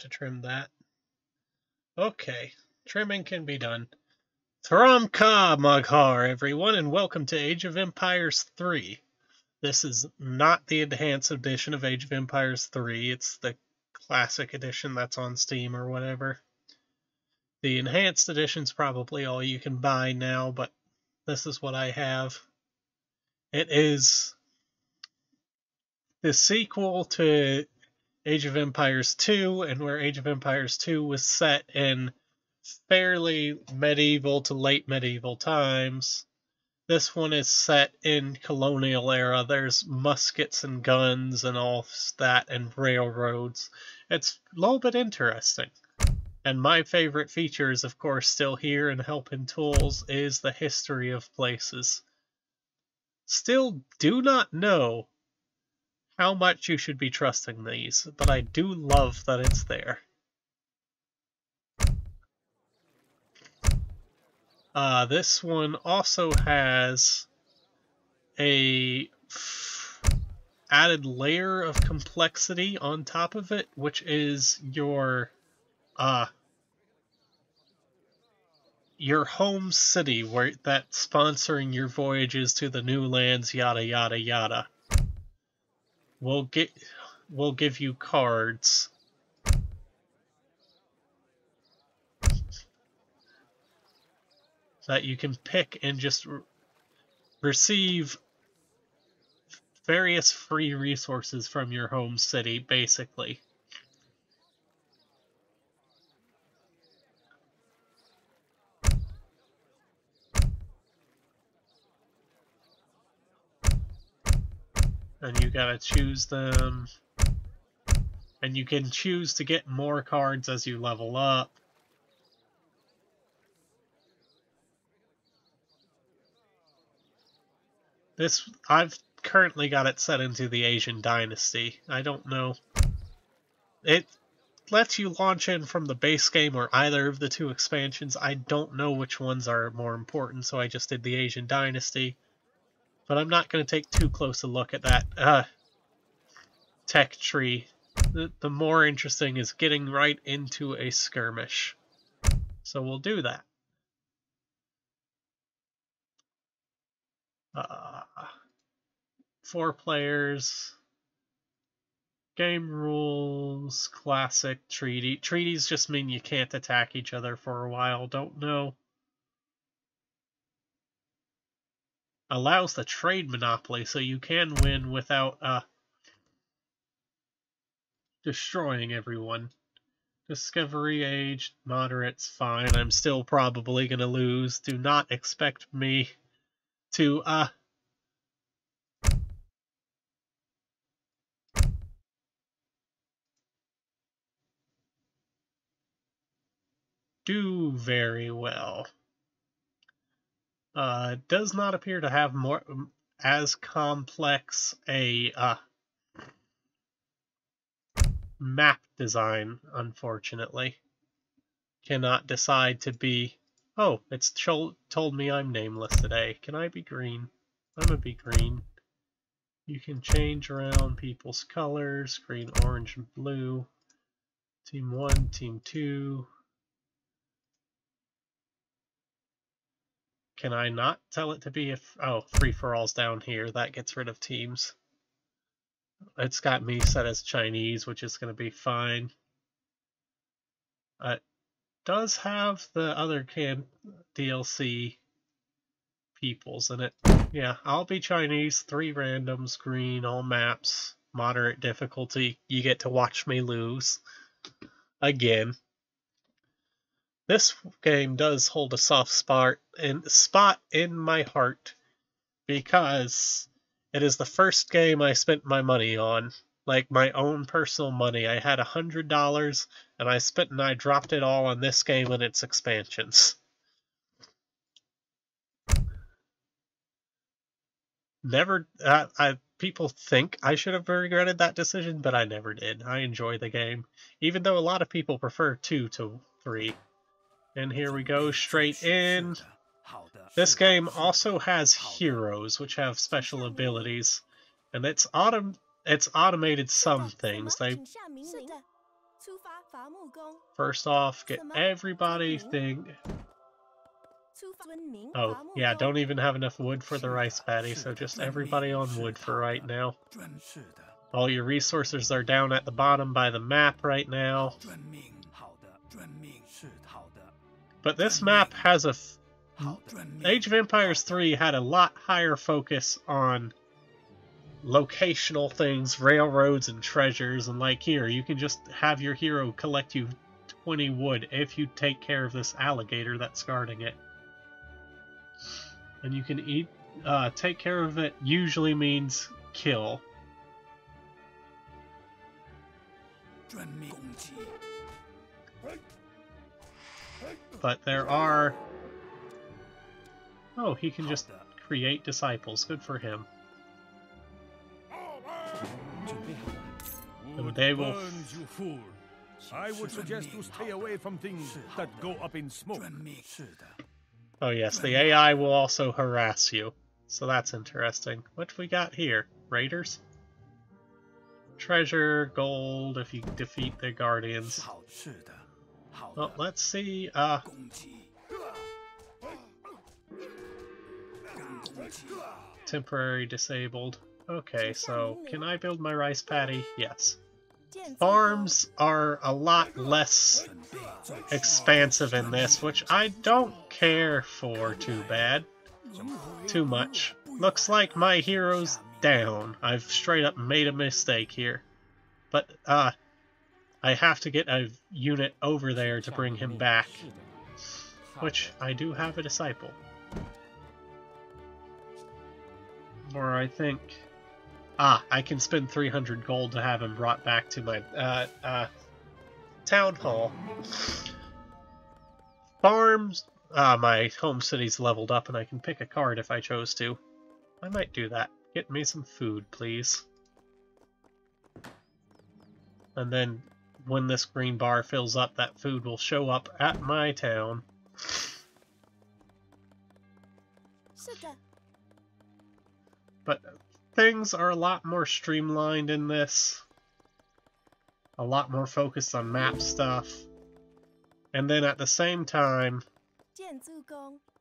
to trim that. Okay, trimming can be done. Throm Ka Maghar, everyone, and welcome to Age of Empires 3. This is not the enhanced edition of Age of Empires 3, it's the classic edition that's on Steam or whatever. The enhanced edition's probably all you can buy now, but this is what I have. It is the sequel to Age of Empires 2, and where Age of Empires 2 was set in fairly medieval to late medieval times. This one is set in colonial era. There's muskets and guns and all that and railroads. It's a little bit interesting. And my favorite feature is, of course, still here in Helping Tools is the history of places. Still do not know how much you should be trusting these, but I do love that it's there. Uh, this one also has a added layer of complexity on top of it, which is your uh, your home city where that's sponsoring your voyages to the new lands, yada yada yada we'll get we'll give you cards. That you can pick and just re receive various free resources from your home city, basically. and you gotta choose them. And you can choose to get more cards as you level up. This, I've currently got it set into the Asian Dynasty. I don't know. It lets you launch in from the base game or either of the two expansions. I don't know which ones are more important, so I just did the Asian Dynasty. But I'm not going to take too close a look at that uh, tech tree. The, the more interesting is getting right into a skirmish. So we'll do that. Uh, four players. Game rules, classic, treaty. Treaties just mean you can't attack each other for a while. Don't know. Allows the trade monopoly, so you can win without uh, destroying everyone. Discovery age, moderate's fine. I'm still probably going to lose. Do not expect me to, uh... Do very well uh, does not appear to have more as complex a uh, map design, unfortunately. Cannot decide to be... Oh, it's told me I'm nameless today. Can I be green? I'm gonna be green. You can change around people's colors, green, orange, and blue. Team 1, Team 2, Can I not tell it to be if oh free for alls down here? That gets rid of teams. It's got me set as Chinese, which is going to be fine. It does have the other can DLC peoples in it. Yeah, I'll be Chinese, three randoms, green, all maps, moderate difficulty. You get to watch me lose. Again. This game does hold a soft spot in spot in my heart because it is the first game I spent my money on, like my own personal money. I had a hundred dollars and I spent and I dropped it all on this game and its expansions. Never, uh, I people think I should have regretted that decision, but I never did. I enjoy the game, even though a lot of people prefer two to three. And here we go, straight in. This game also has heroes, which have special abilities. And it's autom it's automated some things. They First off, get everybody thing. Oh, yeah, don't even have enough wood for the rice paddy, so just everybody on wood for right now. All your resources are down at the bottom by the map right now. But this map has a Age of Empires 3 had a lot higher focus on locational things, railroads and treasures, and like here, you can just have your hero collect you 20 wood if you take care of this alligator that's guarding it. And you can eat, uh, take care of it usually means kill. But there are... Oh, he can just create disciples. Good for him. And they will... I would suggest you stay away from things that go up in smoke. Oh yes, the AI will also harass you. So that's interesting. What we got here? Raiders? Treasure, gold, if you defeat the Guardians. Well, let's see. Uh... Temporary disabled. Okay, so can I build my rice paddy? Yes. Farms are a lot less expansive in this, which I don't care for too bad. Too much. Looks like my hero's down. I've straight up made a mistake here. But, uh, I have to get a unit over there to bring him back, which I do have a disciple. Or I think. Ah, I can spend 300 gold to have him brought back to my, uh, uh, town hall. Farms. Ah, my home city's leveled up and I can pick a card if I chose to. I might do that. Get me some food, please. And then when this green bar fills up, that food will show up at my town. But things are a lot more streamlined in this. A lot more focused on map stuff. And then at the same time...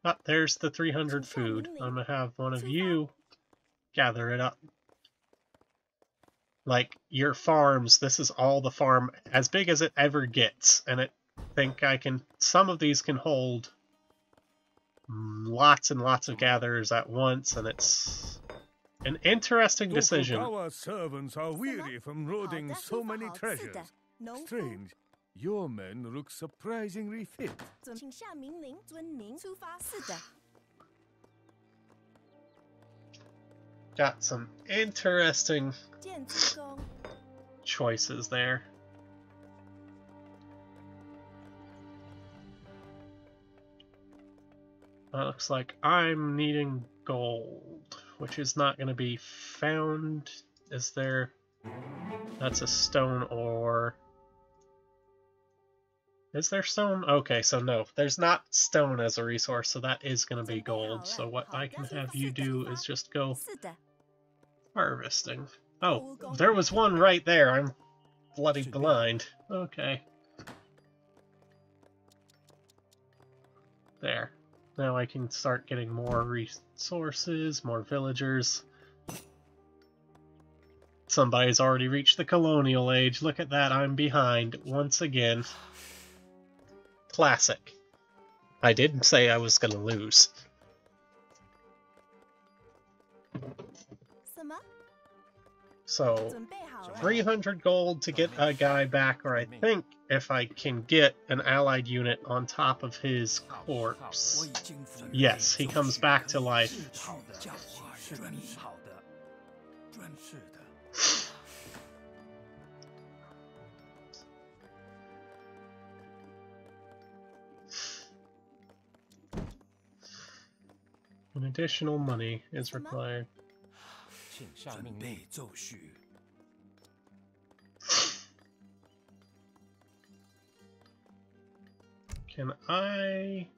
Oh, there's the 300 food. I'm gonna have one of you gather it up like your farms this is all the farm as big as it ever gets. And i think i can some of these can hold lots and lots of gatherers at once and it's an interesting decision. Our servants are weary from loading so many treasures. strange. Your men look surprisingly fit. Got some interesting choices there. That looks like I'm needing gold, which is not going to be found. Is there? That's a stone ore. Is there stone? Okay, so no, there's not stone as a resource, so that is going to be gold. So what I can have you do is just go，Harvesting. Oh, there was one right there. I'm bloody blind. Okay. There. Now I can start getting more resources, more villagers. Somebody's already reached the colonial age. Look at that, I'm behind once again. Classic. I didn't say I was gonna lose. So 300 gold to get a guy back, or I think if I can get an allied unit on top of his corpse. Yes, he comes back to life. An additional money is required. 请下准命令。备奏序， Can I...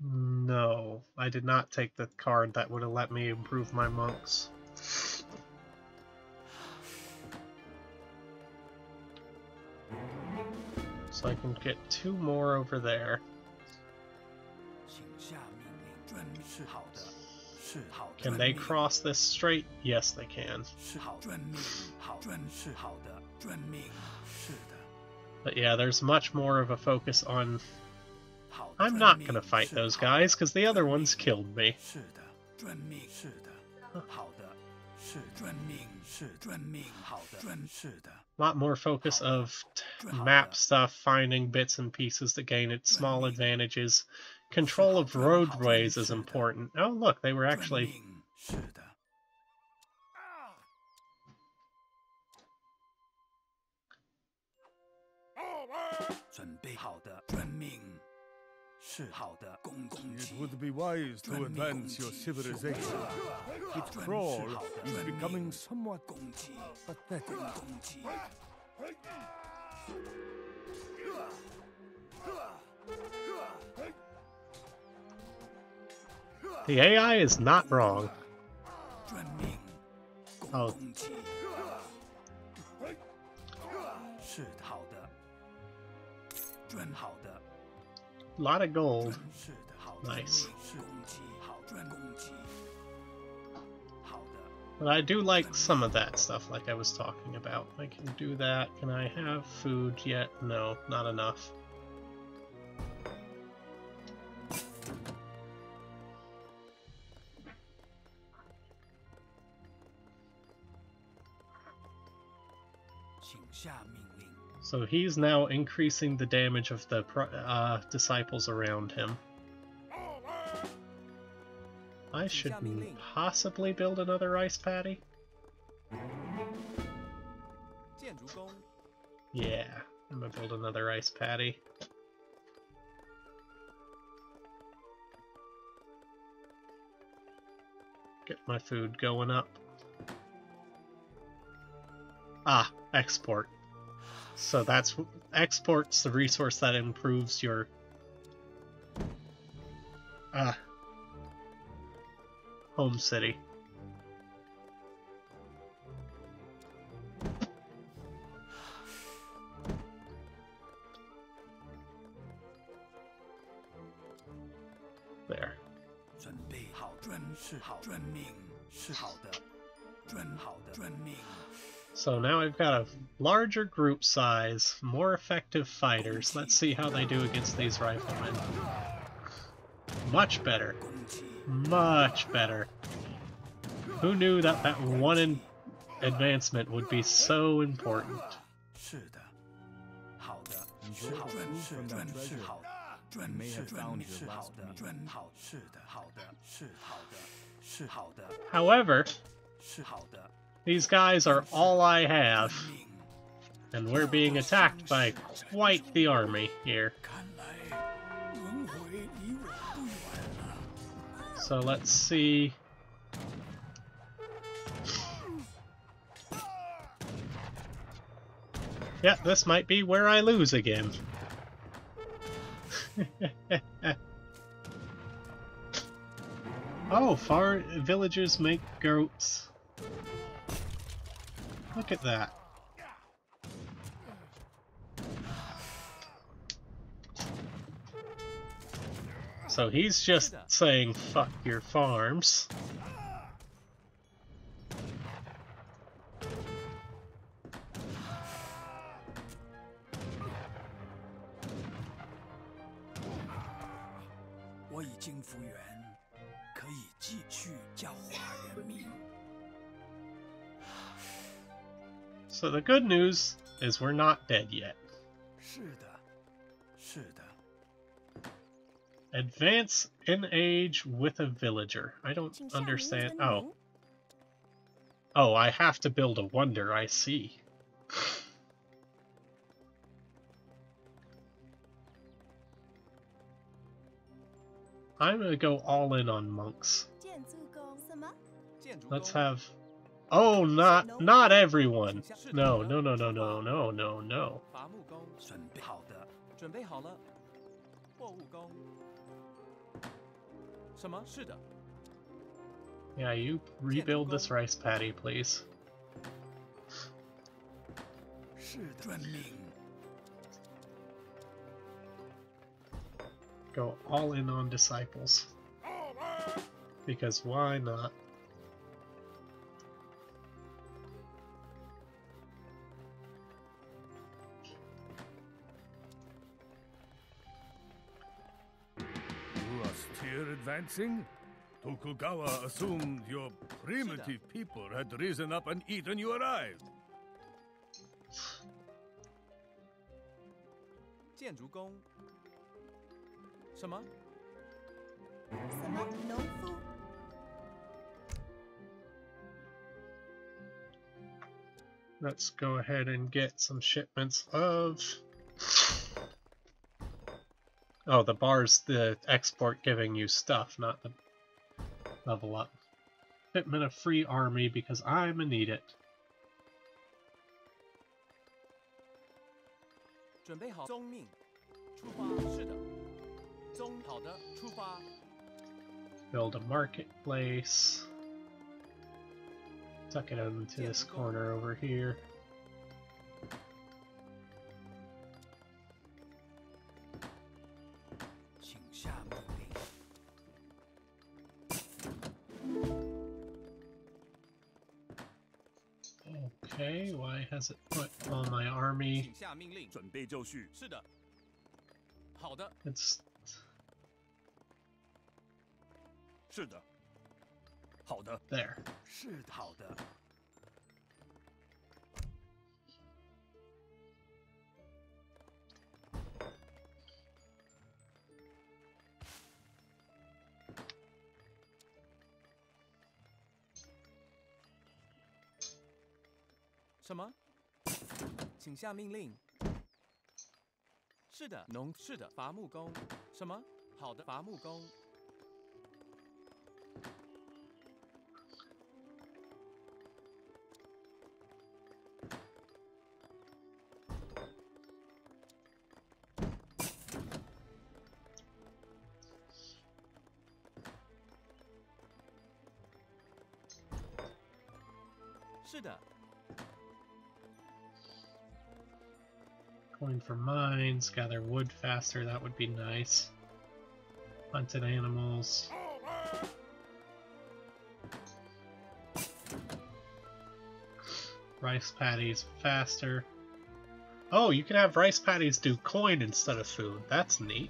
No, I I did not take the card that would have let me improve my monks. So I can get two more over there. Can they cross this strait? Yes, they can. But yeah, there's much more of a focus on... I'm not gonna fight those guys, because the other ones killed me. Huh. A lot more focus of map stuff, finding bits and pieces to gain its small advantages. Control of roadways is important. Oh, look, they were actually. 是好的，公共 It would be wise to advance your civilization. Its crawl is becoming somewhat 攻击， pathetic. 攻击。 The AI is not wrong. 遵 lot of gold. Nice. But I do like some of that stuff, like I was talking about. I can do that. Can I have food yet? No, not enough. So he's now increasing the damage of the uh, disciples around him. I should possibly build another rice paddy. Yeah, I'm gonna build another rice paddy. Get my food going up. Ah, export. So that's export's the resource that improves your ah home city. So now I've got a larger group size, more effective fighters. Let's see how they do against these riflemen. Much better. Much better. Who knew that that one advancement would be so important? However, these guys are all I have. And we're being attacked by quite the army here. So let's see... Yeah, this might be where I lose again. oh, far villagers make goats. Look at that. So he's just saying, fuck your farms. " So the good news is we're not dead yet. Advance in age with a villager. I don't understand. Oh. Oh, I have to build a wonder, I see. I'm gonna go all in on monks. Let's have Oh, not not everyone. No, no, no, no, no, no, no, no. Yeah, you rebuild this rice paddy, please. Go all in on disciples. Because why not? advancing, Tokugawa assumed your primitive people had risen up and eaten you alive. Let's go ahead and get some shipments of Oh, the bar's the export giving you stuff, not the level up. Fitment of free army because I'ma need it. Build a marketplace. Tuck it into this corner over here. 下命令。准备就绪。是的。好的。是的。好的。there. 是的。好的。什么？请下命令。是的，农是的，伐木工。什么？好的，伐木工。是的，Going for mines, gather wood faster, that would be nice. Hunted animals. Rice paddies faster. Oh, you can have rice paddies do coin instead of food. That's neat.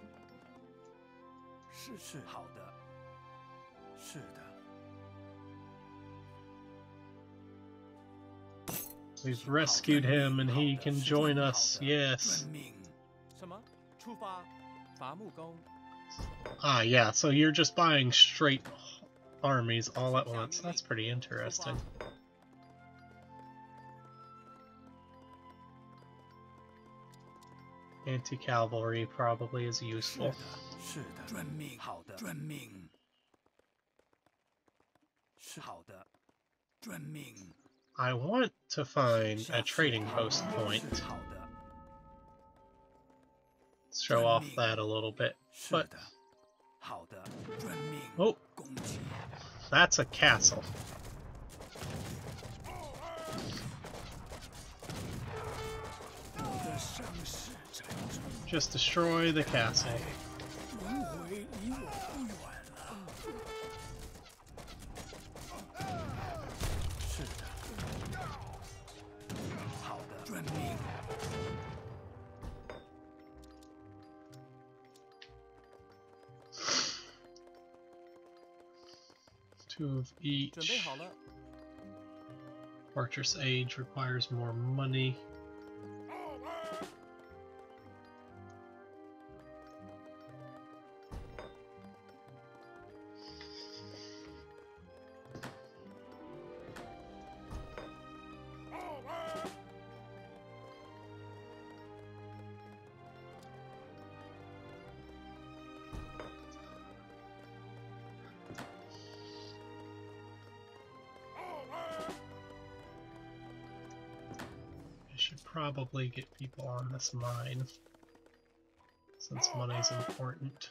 是是好的，是的。 We've rescued him and he can join us. Yes. 遵命，什么？出发。伐木工， Ah, yeah, so you're just buying straight armies all at once. That's pretty 出 interesting. 发。 Anti cavalry probably is 是 useful. 的，是的，遵命，好的，遵命。 是好的，遵命。 I want to find a trading post point. 是好的， Show off that a little bit. 是 But 的，好的，遵命。 oh, 攻击， that's a castle. 我的伤势沉重， Just destroy the castle. 轮回离我不远了。是的，好的，遵命。 Two of 准备 each. 好了， Fortress Age requires more money. probably get people on this mine, since money's important.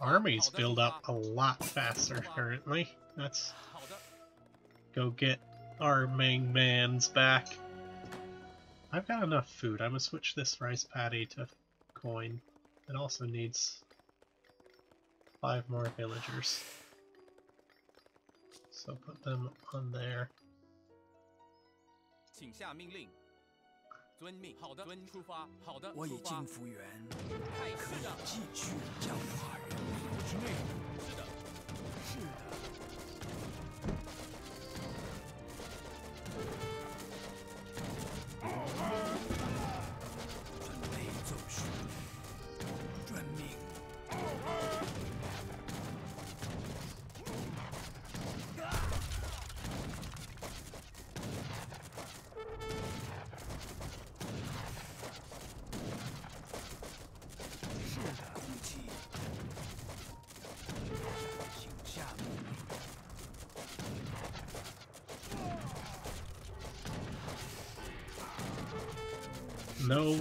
Armies build up a lot faster, apparently. Let's go get our main man's back. I've got enough food. I'm gonna switch this rice paddy to coin. It also needs five more villagers. So put them on there. 请下命令。遵命。好的，遵出发。好的，我已出发经复原，太可以是的，继续教化人民。是的，是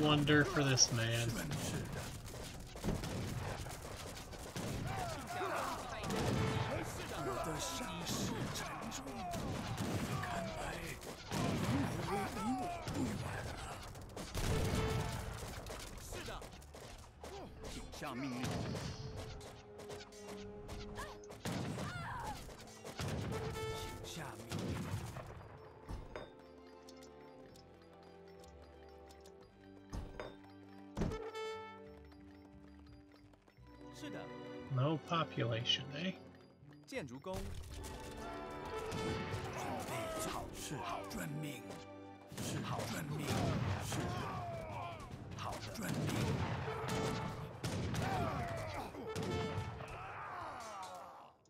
Wonder for this man. 是的， No population, eh? 建筑工。准备好是好，遵命。是好，遵命。是好的，遵命。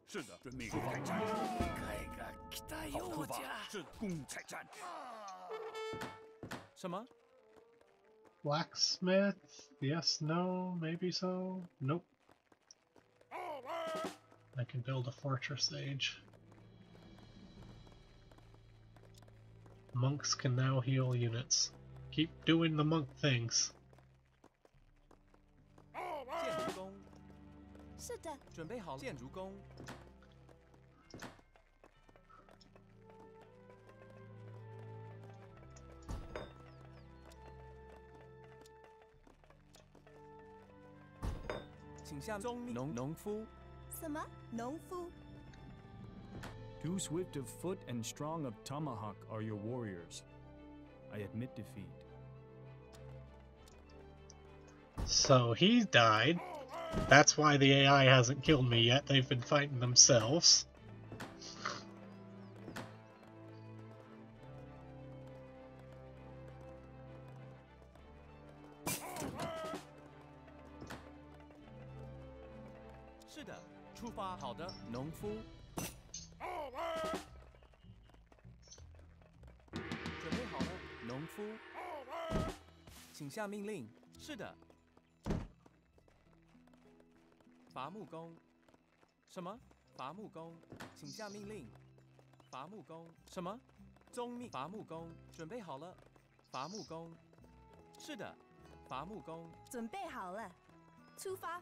是的，遵命。开战。开个期待好出发是的，攻开战。什么？ Blacksmith? Yes, no, maybe so. Nope. I can build a fortress age. Monks can now heal units. Keep doing the monk things. 建筑工。是的，准备好建筑工。请下中命农农夫。 什么农夫？ Too swift of foot and strong of tomahawk are your warriors. I admit defeat. So he died. That's why the AI hasn't killed me yet. They've been fighting themselves. 出发。好的，农夫。准备好了，农夫。请下命令。是的。伐木工。什么？伐木工，请下命令。伐木工。什么？宗命。伐木工，准备好了。伐木工。是的。伐木工。准备好了，出发。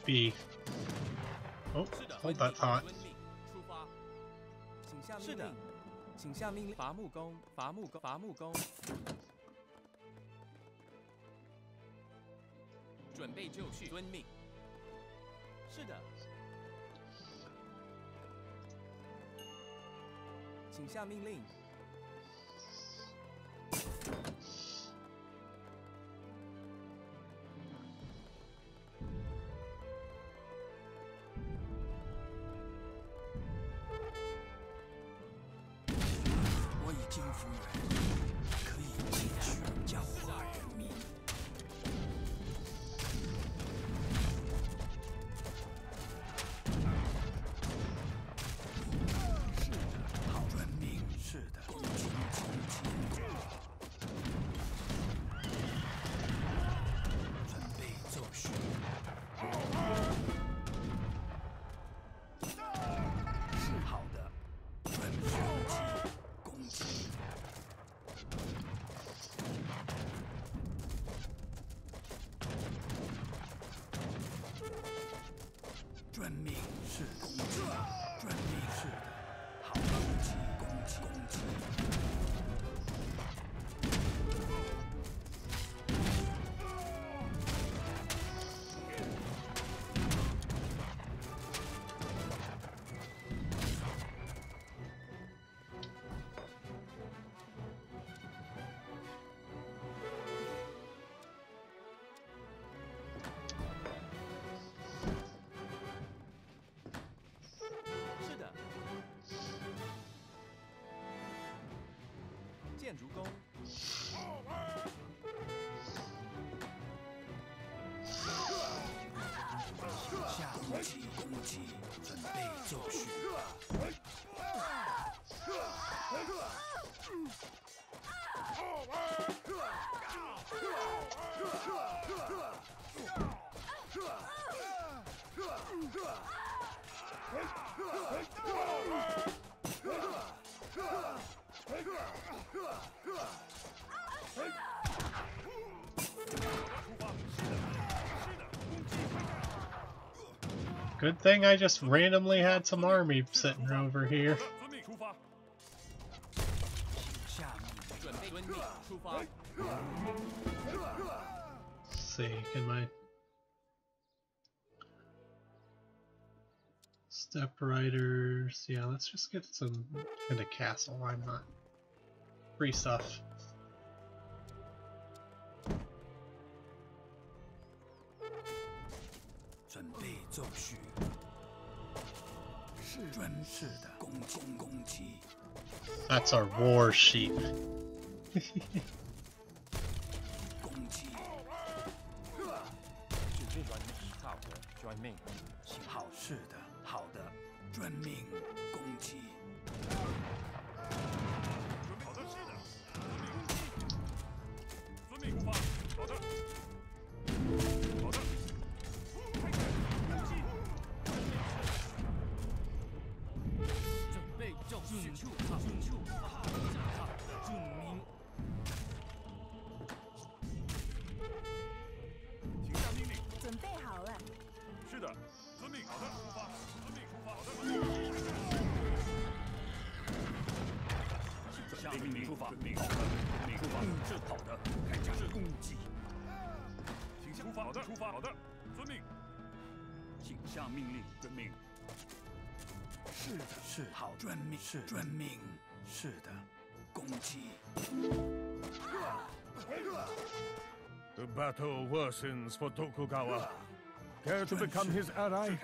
Might be. Oh, 是的。hold that thought. 是的。请下命令。伐木工，伐木工，伐木工。准备就绪，遵命。是的。请下命令。遵命是攻击，遵命是的，好攻击，攻击，攻击。下攻击，攻击，准备作序。Good thing I just randomly had some army sitting over here. Let's see, can my steppe riders? Yeah, let's just get some kind of castle. I'm not free stuff. 奏序，是专制的攻攻攻击。That's our war sheep. 攻击。准备转移炮火，转命。好事的，好的，遵命攻击。好的，是的，遵命攻击，遵命发，好的。命令出发。命好的，命出发。是好的，开始攻击。请出发，好的，出发，好的，遵命。请下命令，遵命。是的，是好，遵命，是遵命，是的，攻击。The battle worsens for Tokugawa. Care to become his ally?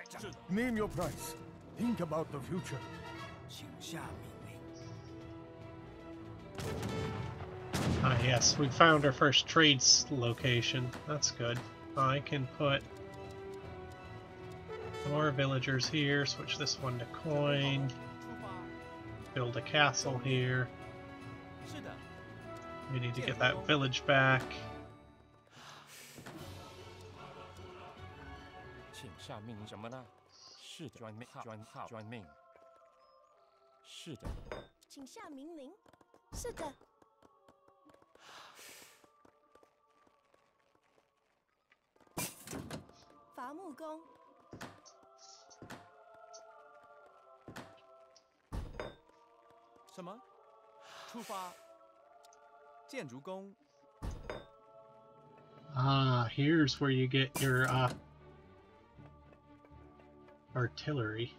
Name your price. Think about the future. 请下命。Ah, yes, we found our first trades location. That's good. I can put more villagers here, switch this one to coin, build a castle here. We need to get that village back. 请下命令什么呢？是的，专命，专号，专命。是的，请下命令。是的，伐木工，什么？出发。建筑工， Ah, here's where you get your uh, artillery.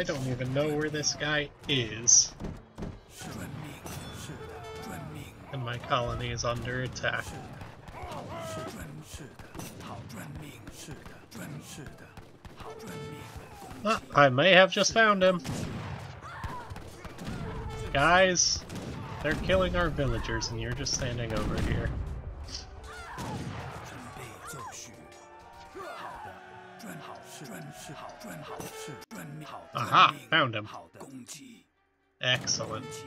I don't even know where this guy is. And my colony is under attack. Ah, I may have just found him. Guys, they're killing our villagers and you're just standing over here. him. Excellent.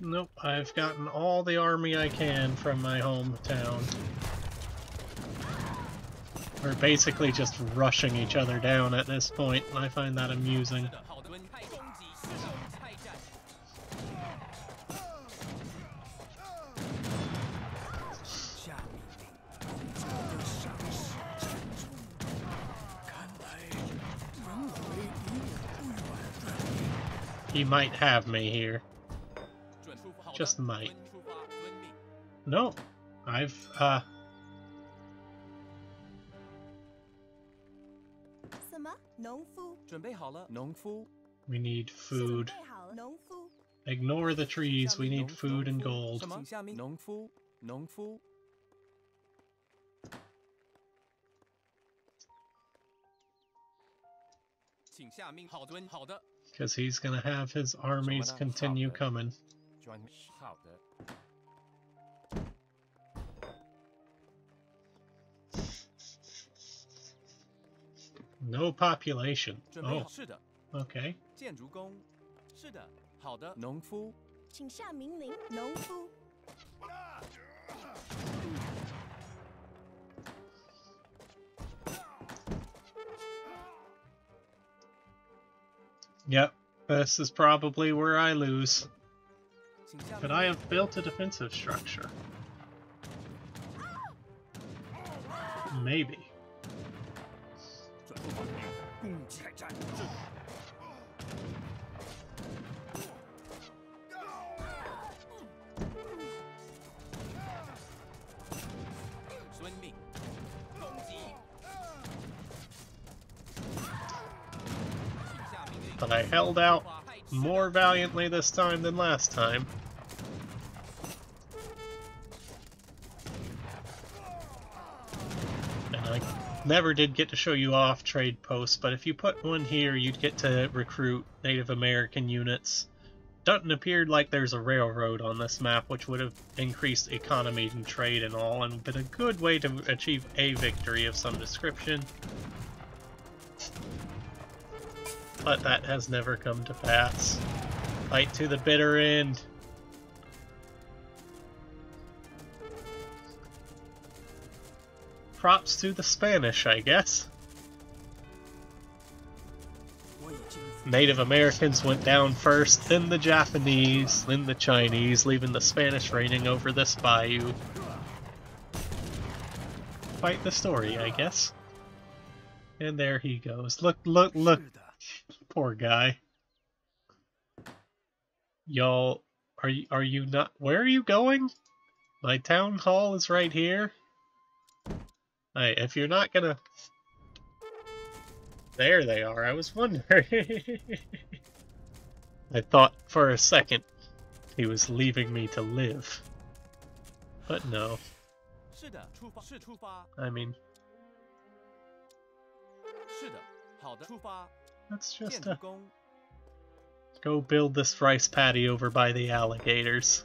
Nope, I've gotten all the army I can from my hometown. We're basically just rushing each other down at this point, and I find that amusing. He might have me here. Just might. No, I've, uh... We need food. Ignore the trees, we need food and gold. Because he's gonna have his armies continue coming join me. 好的。No population. Okay. 建筑工。是的。好的。农夫。请下命令。农夫。Yep, this is probably where I lose. But I have built a defensive structure. Maybe. But I held out more valiantly this time than last time. And I never did get to show you off trade posts, but if you put one here, you'd get to recruit Native American units. Doesn't like there's a railroad on this map, which would have increased economy and trade and all, and been a good way to achieve a victory of some description but that has never come to pass. Fight to the bitter end. Props to the Spanish, I guess. Native Americans went down first, then the Japanese, then the Chinese, leaving the Spanish reigning over this bayou. Fight the story, I guess. And there he goes. Look, look, look. Poor guy. Y'all, are you, are you not, where are you going? My town hall is right here. Hey, if you're not gonna... There they are, I was wondering. I thought for a second he was leaving me to live. But no. I mean... Let's just uh, go build this rice paddy over by the alligators.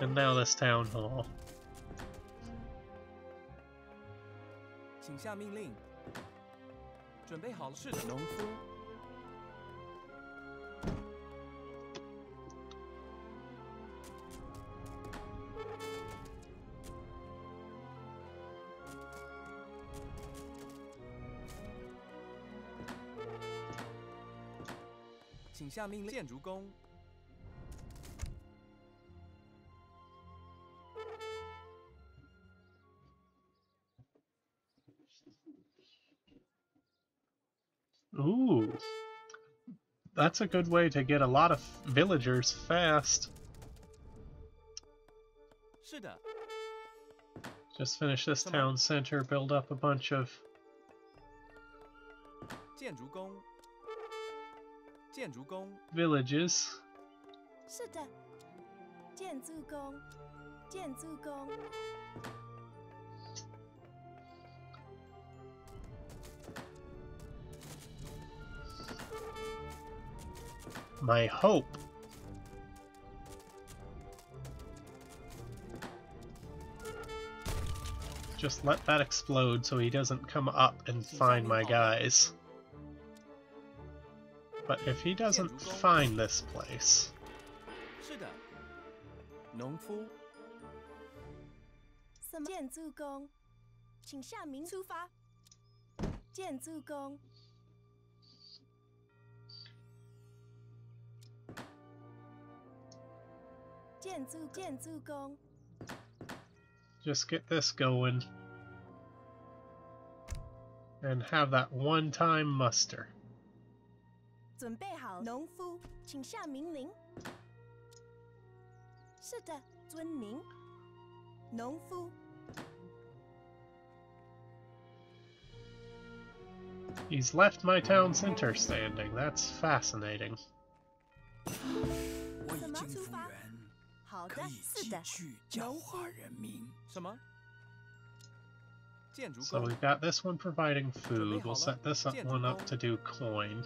And now this town hall. 请下命令。准备好了，是的，农夫。请下命令。建筑工， Ooh. That's a good way to get a lot of villagers fast. 是的， Just finish this Come on. town center, build up a bunch of 建筑工，建筑工， villages. 是的，建筑工，建筑工， My hope. Just let that explode so he doesn't come up and find my guys. But if he doesn't find this place... Just get this going. And have that one-time muster. 准备好。农夫，请下命令。是的，遵命。农夫， He's left my town center standing. That's fascinating. 我已怎么经复出发原，好的可以，是的。继续教化人民。什么？建筑 So 工， we've got this one providing food. We'll 好了， set this up 建筑 one up 工。 to do coin.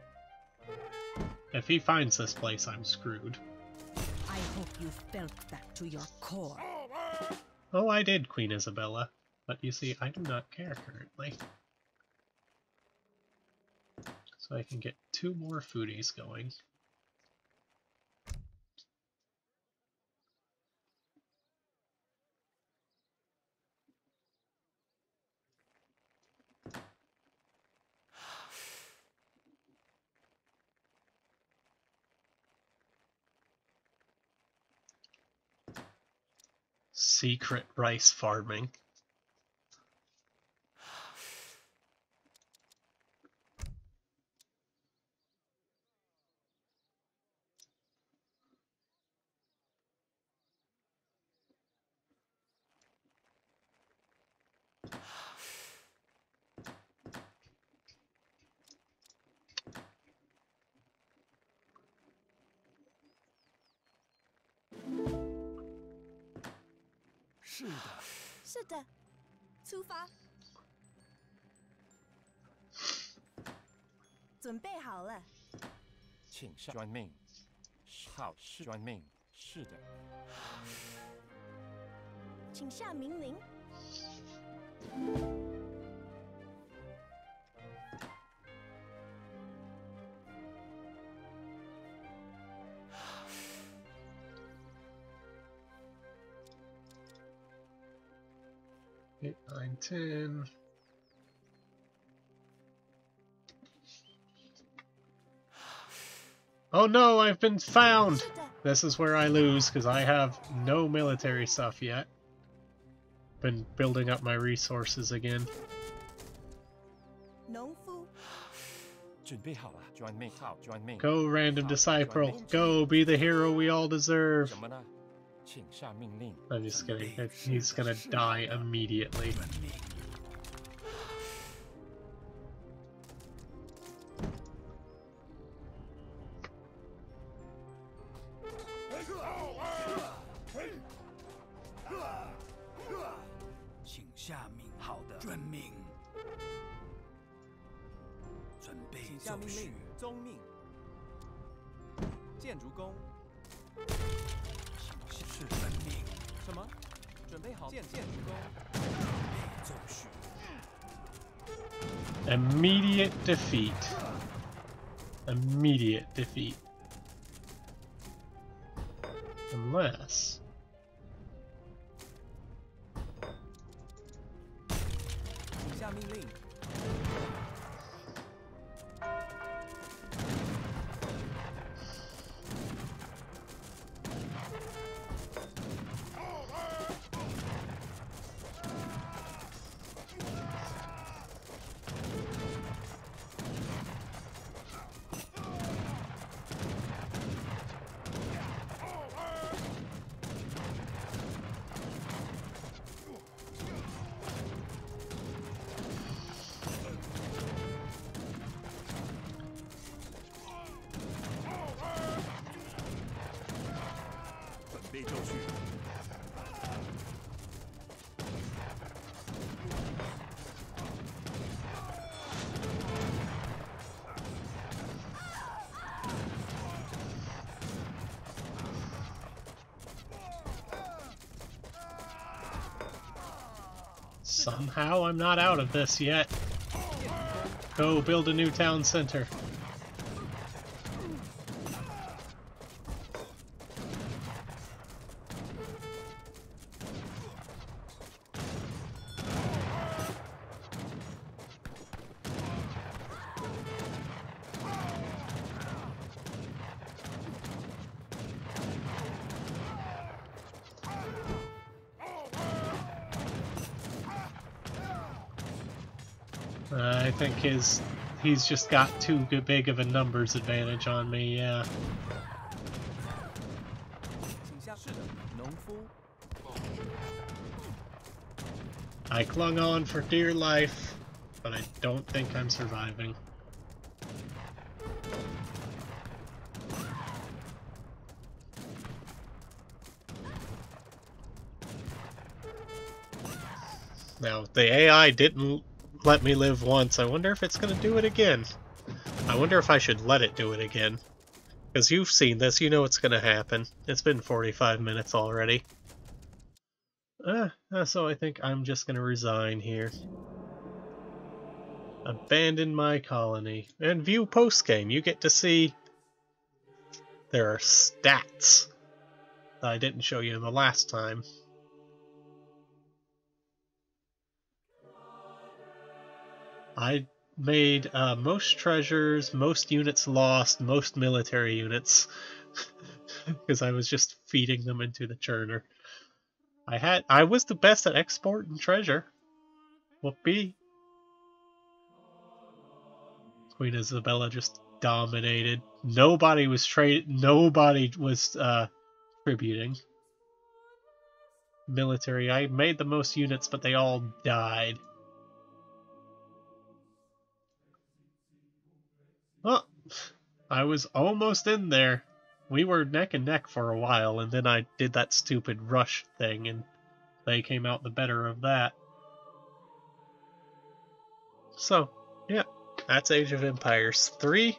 If he finds this place, I'm screwed. I hope you felt that to your core. Oh, I did, Queen Isabella. But you see, I do not care currently. So I can get two more foodies going. Secret rice farming. “准备好了，请下遵命。好，是遵命。是的，请下命令。Eight, nine, ten. Oh no, I've been found! This is where I lose, because I have no military stuff yet. Been building up my resources again. Go, random disciple. Go, be the hero we all deserve. I'm just kidding. He's gonna die immediately. 准备就绪。 Somehow I'm not out of this yet. Go build a new town center. his he's just got too big of a numbers advantage on me, yeah. I clung on for dear life, but I don't think I'm surviving. Now, the AI didn't let me live once. I wonder if it's going to do it again. I wonder if I should let it do it again. Because you've seen this, you know what's going to happen. It's been 45 minutes already. Uh, uh, so I think I'm just going to resign here. Abandon my colony. And view postgame. You get to see... There are stats that I didn't show you the last time. I made uh, most treasures, most units lost, most military units. Because I was just feeding them into the churner. I had I was the best at export and treasure. Whoopee. Queen Isabella just dominated. Nobody was trade nobody was uh tributing. Military, I made the most units, but they all died. Oh, I was almost in there. We were neck and neck for a while, and then I did that stupid rush thing, and they came out the better of that. So, yeah, that's Age of Empires 3.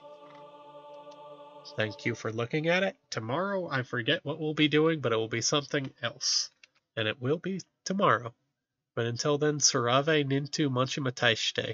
Thank you for looking at it. Tomorrow, I forget what we'll be doing, but it will be something else. And it will be tomorrow. But until then, Surave Nintu Manchimatashite.